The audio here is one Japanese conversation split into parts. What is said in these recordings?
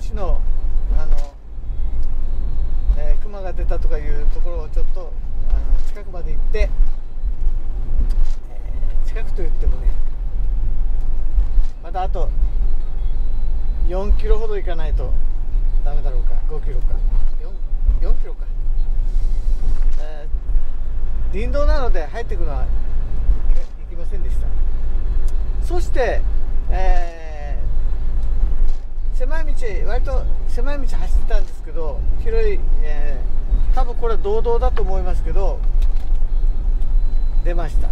市のあの、えー、熊が出たとかいうところをちょっとあの近くまで行って、えー、近くといってもねまたあと4キロほど行かないとダメだろうか5キロか。4, 4キロか、えー、林道なので入っていくのは行きませんでした。そして狭い道割と狭い道走ってたんですけど広い、えー多分これは道道だと思いますけど出ました。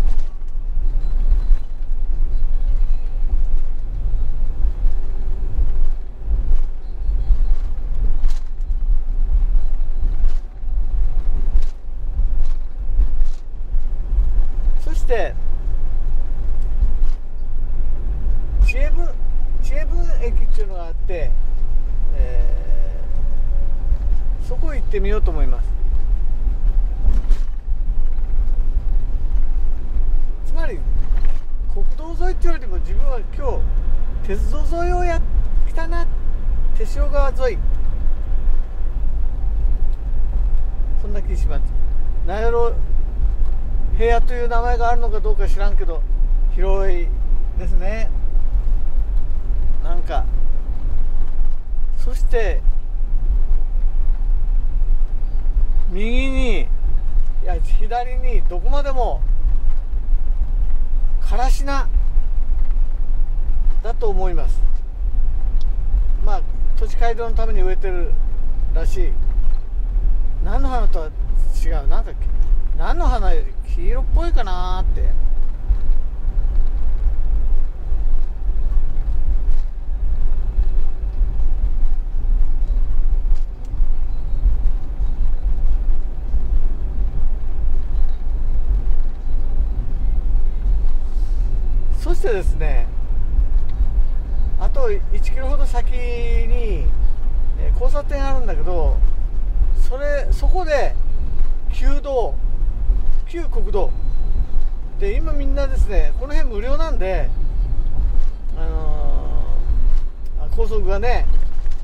そして知恵分知恵分駅っていうのがあって、えーそこ行ってみようと思います。つまり国道沿いっていうよりも自分は今日鉄道沿いをや来たな手塩川沿い。そんな気します。名寄平野という名前があるのかどうか知らんけど広いですね。なんかして右にいや左にどこまでもからしなだと思います。まあ土地改良のために植えてるらしい。何の花とは違う。なんか何の花より黄色っぽいかなーってそしてですね。あと1キロほど先に、交差点あるんだけどそれそこで旧道旧国道。で今みんなですねこの辺無料なんであのー高速がね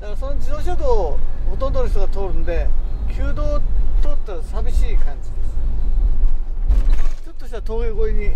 だからその自動車道をほとんどの人が通るんで旧道を通ったら寂しい感じです。ちょっとした峠越えに